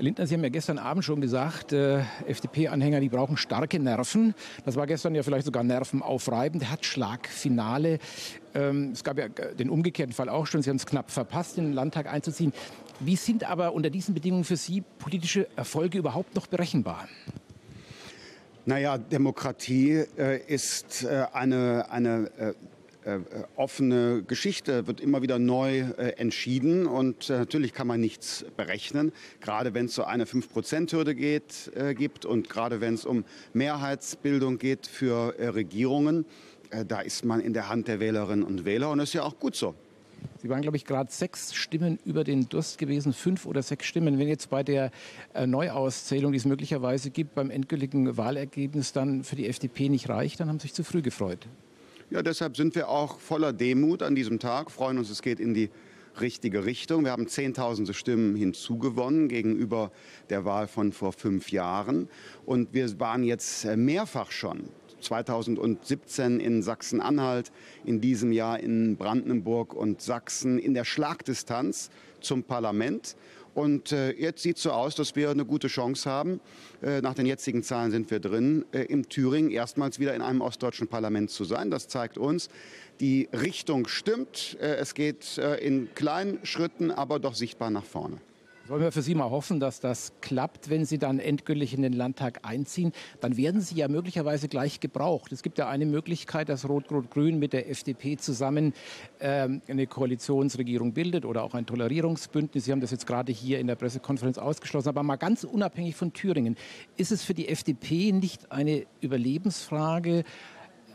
Lindner, Sie haben ja gestern Abend schon gesagt, äh, FDP-Anhänger, die brauchen starke Nerven. Das war gestern ja vielleicht sogar nervenaufreibend. Herzschlagfinale. Ähm, es gab ja den umgekehrten Fall auch schon. Sie haben es knapp verpasst, in den Landtag einzuziehen. Wie sind aber unter diesen Bedingungen für Sie politische Erfolge überhaupt noch berechenbar? Naja, Demokratie äh, ist äh, eine, eine äh, äh, offene Geschichte, wird immer wieder neu äh, entschieden und äh, natürlich kann man nichts berechnen, gerade wenn es so eine 5-Prozent-Hürde geht, äh, gibt und gerade wenn es um Mehrheitsbildung geht für äh, Regierungen, äh, da ist man in der Hand der Wählerinnen und Wähler und das ist ja auch gut so. Sie waren, glaube ich, gerade sechs Stimmen über den Durst gewesen, fünf oder sechs Stimmen. Wenn jetzt bei der äh, Neuauszählung, die es möglicherweise gibt, beim endgültigen Wahlergebnis dann für die FDP nicht reicht, dann haben Sie sich zu früh gefreut. Ja, deshalb sind wir auch voller Demut an diesem Tag, freuen uns, es geht in die richtige Richtung. Wir haben Zehntausende Stimmen hinzugewonnen gegenüber der Wahl von vor fünf Jahren. Und wir waren jetzt mehrfach schon 2017 in Sachsen-Anhalt, in diesem Jahr in Brandenburg und Sachsen in der Schlagdistanz zum Parlament. Und äh, jetzt sieht es so aus, dass wir eine gute Chance haben. Äh, nach den jetzigen Zahlen sind wir drin, äh, im Thüringen erstmals wieder in einem ostdeutschen Parlament zu sein. Das zeigt uns, die Richtung stimmt. Es geht in kleinen Schritten, aber doch sichtbar nach vorne. Wollen wir für Sie mal hoffen, dass das klappt, wenn Sie dann endgültig in den Landtag einziehen? Dann werden Sie ja möglicherweise gleich gebraucht. Es gibt ja eine Möglichkeit, dass Rot-Rot-Grün mit der FDP zusammen ähm, eine Koalitionsregierung bildet oder auch ein Tolerierungsbündnis. Sie haben das jetzt gerade hier in der Pressekonferenz ausgeschlossen. Aber mal ganz unabhängig von Thüringen, ist es für die FDP nicht eine Überlebensfrage,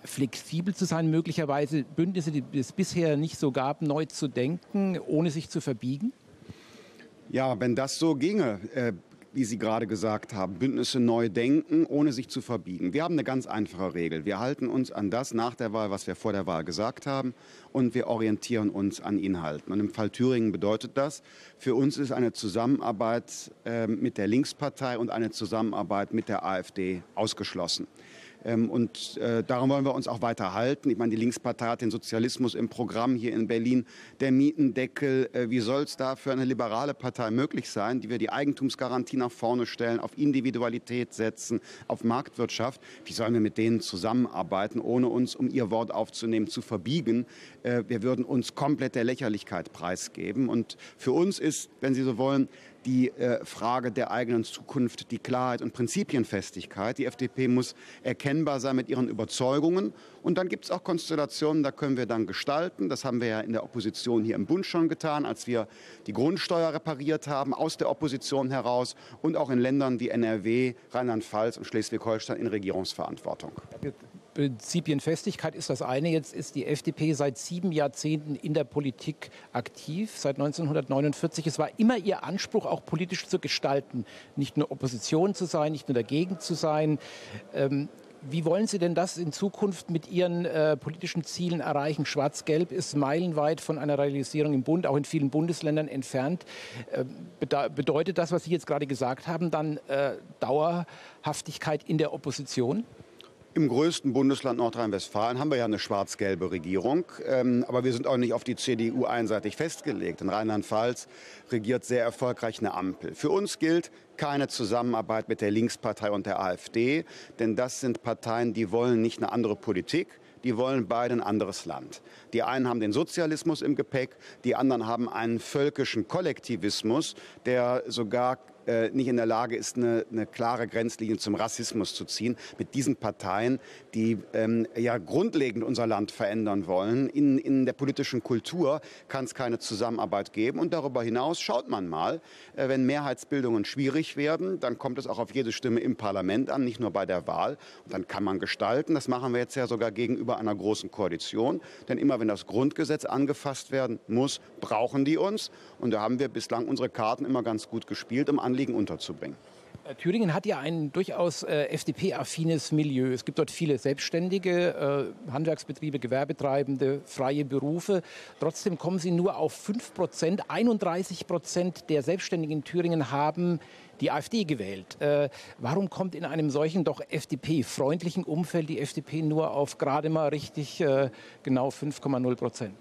flexibel zu sein, möglicherweise Bündnisse, die es bisher nicht so gab, neu zu denken, ohne sich zu verbiegen? Ja, wenn das so ginge, äh, wie Sie gerade gesagt haben, Bündnisse neu denken, ohne sich zu verbiegen. Wir haben eine ganz einfache Regel. Wir halten uns an das nach der Wahl, was wir vor der Wahl gesagt haben, und wir orientieren uns an Inhalten. Und im Fall Thüringen bedeutet das, für uns ist eine Zusammenarbeit äh, mit der Linkspartei und eine Zusammenarbeit mit der AfD ausgeschlossen. Ähm, und äh, daran wollen wir uns auch weiter halten. Ich meine, die Linkspartei hat den Sozialismus im Programm hier in Berlin, der Mietendeckel. Äh, wie soll es da für eine liberale Partei möglich sein, die wir die Eigentumsgarantie nach vorne stellen, auf Individualität setzen, auf Marktwirtschaft? Wie sollen wir mit denen zusammenarbeiten, ohne uns, um ihr Wort aufzunehmen, zu verbiegen? Äh, wir würden uns komplett der Lächerlichkeit preisgeben. Und für uns ist, wenn Sie so wollen, die äh, Frage der eigenen Zukunft, die Klarheit und Prinzipienfestigkeit. Die FDP muss erkennbar sein mit ihren Überzeugungen. Und dann gibt es auch Konstellationen, da können wir dann gestalten. Das haben wir ja in der Opposition hier im Bund schon getan, als wir die Grundsteuer repariert haben, aus der Opposition heraus und auch in Ländern wie NRW, Rheinland-Pfalz und Schleswig-Holstein in Regierungsverantwortung. Prinzipienfestigkeit ist das eine. Jetzt ist die FDP seit sieben Jahrzehnten in der Politik aktiv, seit 1949. Es war immer ihr Anspruch, auch politisch zu gestalten, nicht nur Opposition zu sein, nicht nur dagegen zu sein. Ähm, wie wollen Sie denn das in Zukunft mit Ihren äh, politischen Zielen erreichen? Schwarz-Gelb ist meilenweit von einer Realisierung im Bund, auch in vielen Bundesländern entfernt. Äh, bedeutet das, was Sie jetzt gerade gesagt haben, dann äh, Dauerhaftigkeit in der Opposition? Im größten Bundesland Nordrhein-Westfalen haben wir ja eine schwarz-gelbe Regierung. Ähm, aber wir sind auch nicht auf die CDU einseitig festgelegt. In Rheinland-Pfalz regiert sehr erfolgreich eine Ampel. Für uns gilt keine Zusammenarbeit mit der Linkspartei und der AfD. Denn das sind Parteien, die wollen nicht eine andere Politik die wollen beide ein anderes Land. Die einen haben den Sozialismus im Gepäck, die anderen haben einen völkischen Kollektivismus, der sogar äh, nicht in der Lage ist, eine, eine, klare Grenzlinie zum Rassismus zu ziehen. Mit diesen Parteien, die ähm, ja grundlegend unser Land verändern wollen, in, in der politischen Kultur kann es keine Zusammenarbeit geben. Und darüber hinaus schaut man mal, äh, wenn Mehrheitsbildungen schwierig werden, dann kommt es auch auf jede Stimme im Parlament an, nicht nur bei der Wahl. Und dann kann man gestalten. Das machen wir jetzt ja sogar gegenüber einer großen Koalition. Denn immer wenn das Grundgesetz angefasst werden muss, brauchen die uns. Und da haben wir bislang unsere Karten immer ganz gut gespielt, um Anliegen unterzubringen. Äh, Thüringen hat ja ein durchaus äh, FDP-affines Milieu. Es gibt dort viele Selbstständige, äh, Handwerksbetriebe, Gewerbetreibende, freie Berufe. Trotzdem kommen sie nur auf 5 Prozent. 31 Prozent der Selbstständigen in Thüringen haben die AfD gewählt. Äh, warum kommt in einem solchen doch FDP-freundlichen Umfeld die FDP nur auf gerade mal richtig äh, genau 5,0 Prozent?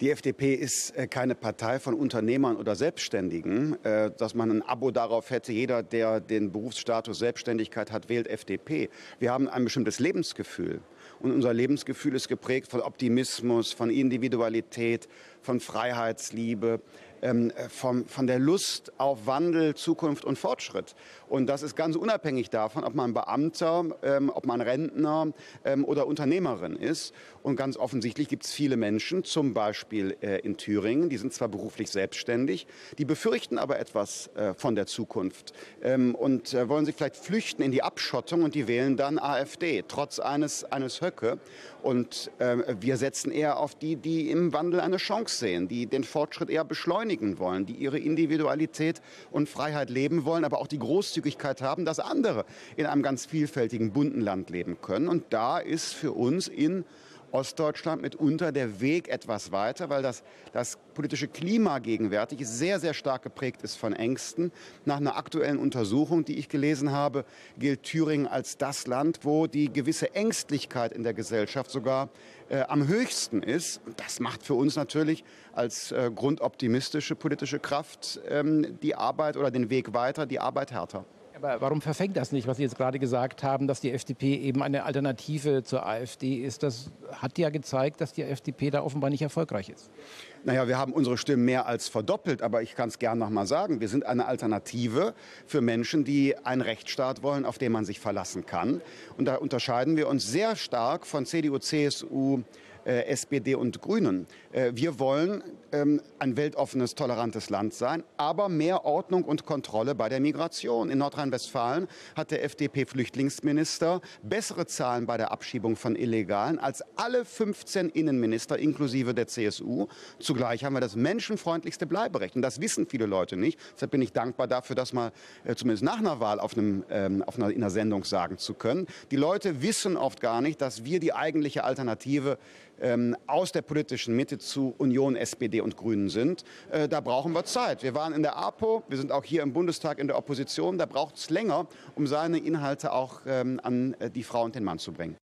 Die FDP ist äh, keine Partei von Unternehmern oder Selbstständigen, äh, dass man ein Abo darauf hätte, jeder, der den Berufsstatus Selbstständigkeit hat, wählt FDP. Wir haben ein bestimmtes Lebensgefühl. Und unser Lebensgefühl ist geprägt von Optimismus, von Individualität, von Freiheitsliebe, ähm, vom, von der Lust auf Wandel, Zukunft und Fortschritt. Und das ist ganz unabhängig davon, ob man Beamter, ähm, ob man Rentner ähm, oder Unternehmerin ist. Und ganz offensichtlich gibt es viele Menschen, zum Beispiel äh, in Thüringen, die sind zwar beruflich selbstständig, die befürchten aber etwas äh, von der Zukunft ähm, und äh, wollen sich vielleicht flüchten in die Abschottung und die wählen dann AfD, trotz eines, eines Höcke. Und äh, wir setzen eher auf die, die im Wandel eine Chance sehen, die den Fortschritt eher beschleunigen wollen, die ihre Individualität und Freiheit leben wollen, aber auch die Großzügigkeit haben, dass andere in einem ganz vielfältigen, bunten Land leben können. Und da ist für uns in Ostdeutschland mitunter der Weg etwas weiter, weil das, das politische Klima gegenwärtig sehr, sehr stark geprägt ist von Ängsten. Nach einer aktuellen Untersuchung, die ich gelesen habe, gilt Thüringen als das Land, wo die gewisse Ängstlichkeit in der Gesellschaft sogar äh, am höchsten ist. Das macht für uns natürlich als äh, grundoptimistische politische Kraft ähm, die Arbeit oder den Weg weiter, die Arbeit härter. Aber warum verfängt das nicht, was Sie jetzt gerade gesagt haben, dass die FDP eben eine Alternative zur AfD ist? Das hat ja gezeigt, dass die FDP da offenbar nicht erfolgreich ist. Naja, wir haben unsere Stimmen mehr als verdoppelt, aber ich kann es gern noch mal sagen. Wir sind eine Alternative für Menschen, die einen Rechtsstaat wollen, auf den man sich verlassen kann. Und da unterscheiden wir uns sehr stark von CDU, CSU, SPD und Grünen. Äh, wir wollen ähm, ein weltoffenes, tolerantes Land sein, aber mehr Ordnung und Kontrolle bei der Migration. In Nordrhein-Westfalen hat der FDP-Flüchtlingsminister bessere Zahlen bei der Abschiebung von Illegalen als alle 15 Innenminister inklusive der CSU. Zugleich haben wir das menschenfreundlichste Bleiberecht. Und das wissen viele Leute nicht. Deshalb bin ich dankbar dafür, das mal äh, zumindest nach einer Wahl auf, einem, ähm, auf einer, in einer Sendung sagen zu können. Die Leute wissen oft gar nicht, dass wir die eigentliche Alternative ähm, aus der politischen Mitte zu Union, SPD und Grünen sind. Äh, da brauchen wir Zeit. Wir waren in der APO, wir sind auch hier im Bundestag in der Opposition. Da braucht es länger, um seine Inhalte auch ähm, an äh, die Frau und den Mann zu bringen.